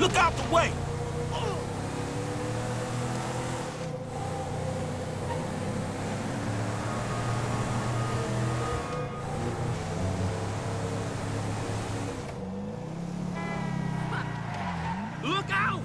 Look out the way! Look out!